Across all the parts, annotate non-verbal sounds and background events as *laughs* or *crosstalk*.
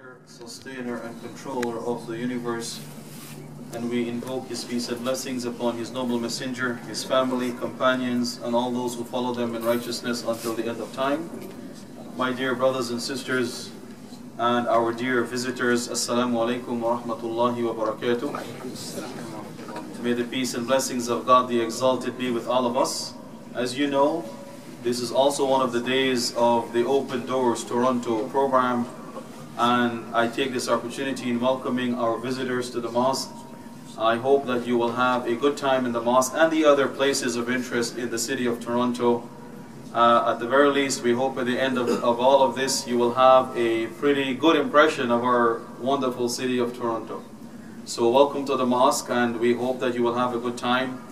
creator, sustainer, and controller of the universe. And we invoke His peace and blessings upon His noble messenger, His family, companions, and all those who follow them in righteousness until the end of time. My dear brothers and sisters, and our dear visitors, Assalamu alaikum wa rahmatullahi wa barakatuh. May the peace and blessings of God the Exalted be with all of us. As you know, this is also one of the days of the Open Doors Toronto program, and I take this opportunity in welcoming our visitors to the mosque. I hope that you will have a good time in the mosque and the other places of interest in the city of Toronto. Uh, at the very least, we hope at the end of, of all of this, you will have a pretty good impression of our wonderful city of Toronto. So welcome to the mosque, and we hope that you will have a good time.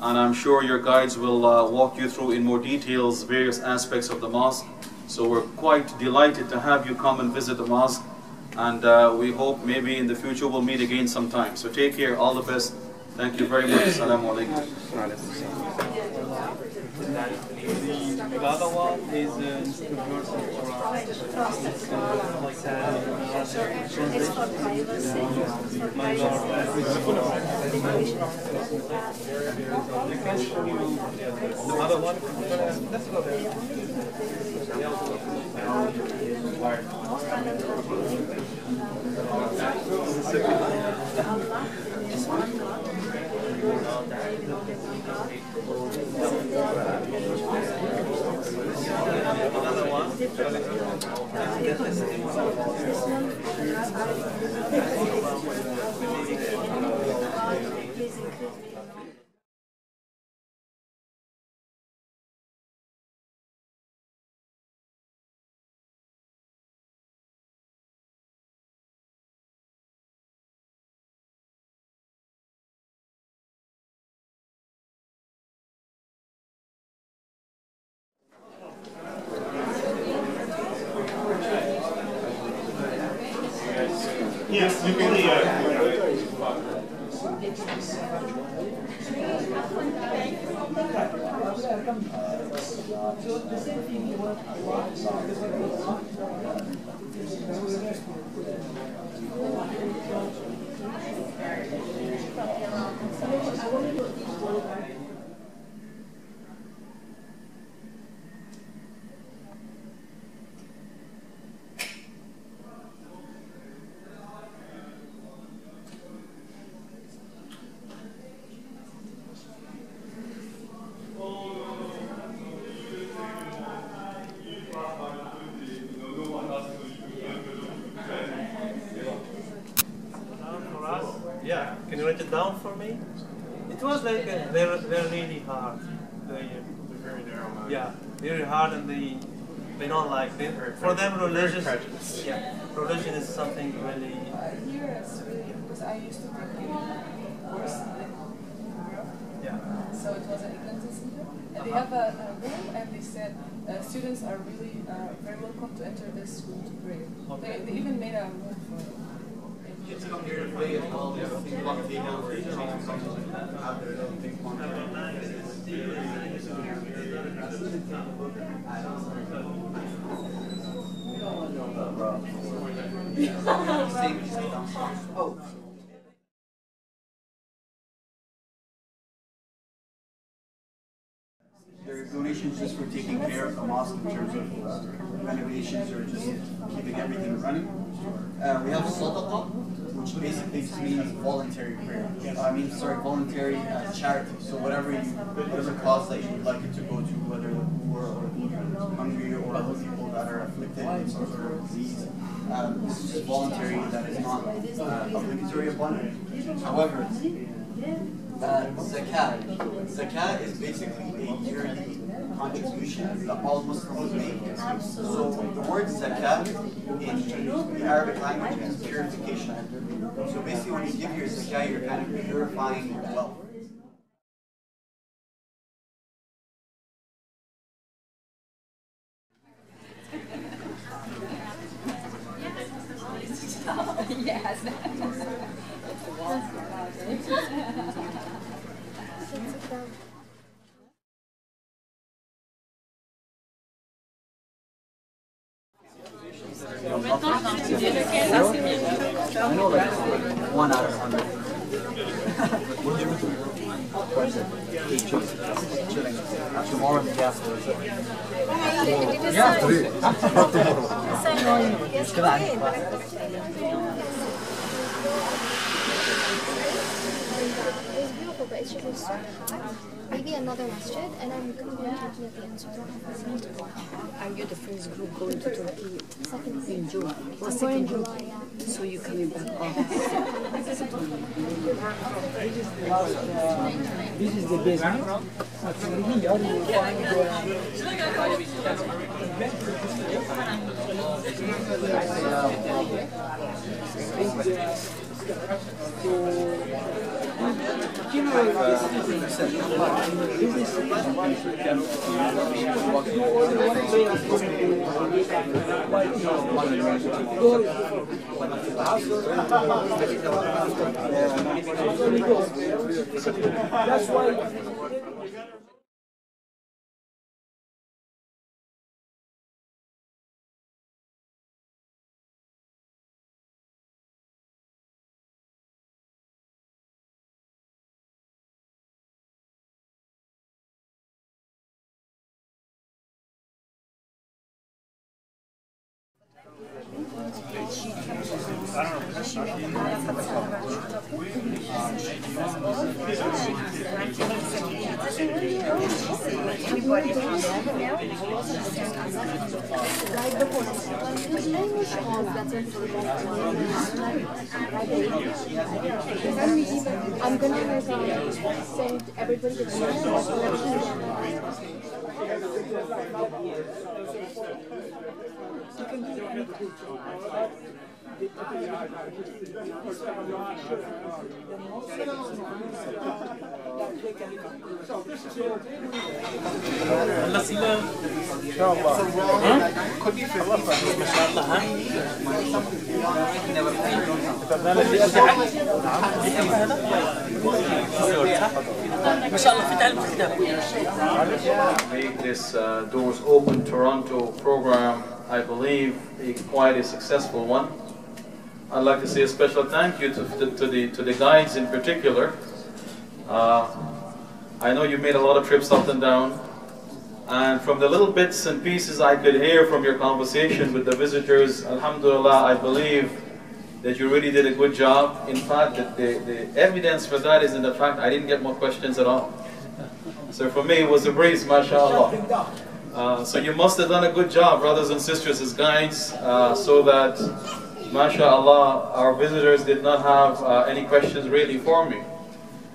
And I'm sure your guides will uh, walk you through in more details various aspects of the mosque. So we're quite delighted to have you come and visit the mosque. And uh, we hope maybe in the future we'll meet again sometime. So take care, all the best. Thank you very much. Assalamu alaikum. The other one is uh, uh, It's for privacy. It's can show you the other one. There. Another Thank you. Yes, you can uh, Down for us? Yeah. Can you write it down for me? It was like uh, they're they're really hard. They, very narrow minded. yeah, very hard, and they they don't like they, for them religious. Yeah, religion is something really. Here it's really because I used to be worse than Yeah. so it was an England center. And they have a, a room and they said uh, students are really uh, very welcome to enter this school to pray. They, they even made a room for Kids come here to play as well. They have about the down for each have their little ping pong. There are donations just for taking care of the mosque in terms of uh, renovations or just keeping everything running. Uh, we have sadaqah, which basically just means voluntary prayer. I mean, sorry, voluntary uh, charity. So whatever you, whatever cause that you would like it to go to, whether the poor or the hungry or the people that are afflicted with some sort of disease. Uh, this is just voluntary, that is not uh, obligatory upon it. However, uh, zakat. Zakat is basically a yearly contribution that all Muslims make. So the word zakat in the Arabic language means purification. So basically when you give your zakat, you're kind of purifying your wealth. Yes. *laughs* *laughs* I know like one out of a hundred. Chilling. Tomorrow in the gas Yeah, three. It was beautiful, but it's just so hot. Maybe another masjid, and I'm going to Turkey at the end, so I don't have a to go. Are you the first group going to Turkey Second in June? Going second. July, yeah. So you're coming back off. *laughs* This is the basement. You That's why I'm gonna send everybody the هلا سلام ان شاء الله ما شاء الله ها ما شاء الله تعلم الكتاب Make this uh, Doors Open Toronto program, I believe, a quite a successful one. I'd like to say a special thank you to, to, to the to the guides in particular. Uh, I know you made a lot of trips up and down, and from the little bits and pieces I could hear from your conversation with the visitors, Alhamdulillah, I believe that you really did a good job. In fact, the, the, the evidence for that is in the fact I didn't get more questions at all. So for me, it was a breeze, mashallah. Uh, so you must have done a good job, brothers and sisters, as guides, uh, so that, mashallah, our visitors did not have uh, any questions really for me.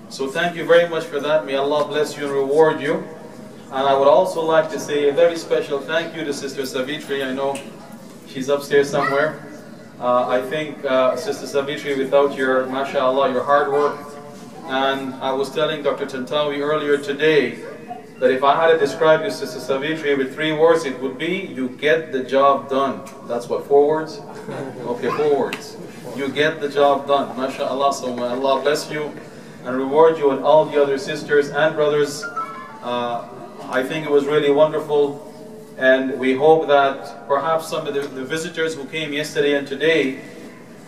So thank you very much for that. May Allah bless you and reward you. And I would also like to say a very special thank you to Sister Savitri. I know she's upstairs somewhere. Uh, I think, uh, Sister Savitri, without your, mashallah, your hard work, and I was telling Dr. Tantawi earlier today that if I had to describe you, Sister Savitri, with three words, it would be, you get the job done. That's what, four words? Okay, four words. You get the job done. MashaAllah, so may Allah bless you and reward you and all the other sisters and brothers. Uh, I think it was really wonderful. And we hope that perhaps some of the, the visitors who came yesterday and today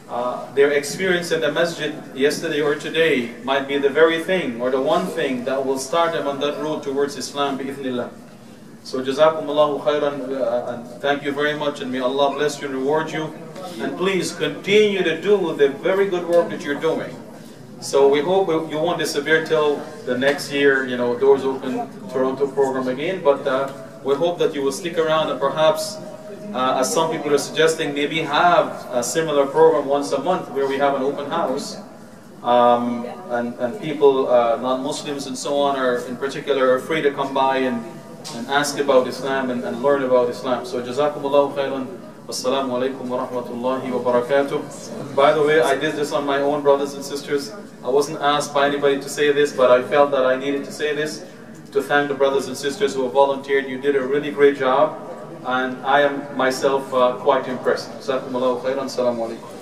uh, their experience in the masjid yesterday or today might be the very thing or the one thing that will start them on that road towards Islam bi'ithnillah. So jazakumullahu khairan uh, and thank you very much and may Allah bless you and reward you. And please continue to do the very good work that you're doing. So we hope you won't disappear till the next year, you know, Doors Open Toronto program again, but uh, we hope that you will stick around and perhaps uh, as some people are suggesting, maybe have a similar program once a month where we have an open house. Um, and, and people, uh, non-Muslims and so on, are in particular are free to come by and, and ask about Islam and, and learn about Islam. So Jazakumullahu khairan. Wassalamu alaikum wa rahmatullahi wa barakatuh. By the way, I did this on my own, brothers and sisters. I wasn't asked by anybody to say this, but I felt that I needed to say this to thank the brothers and sisters who have volunteered. You did a really great job and I am myself uh, quite impressed. Jazakumullahu khairan. Assalamu alaikum.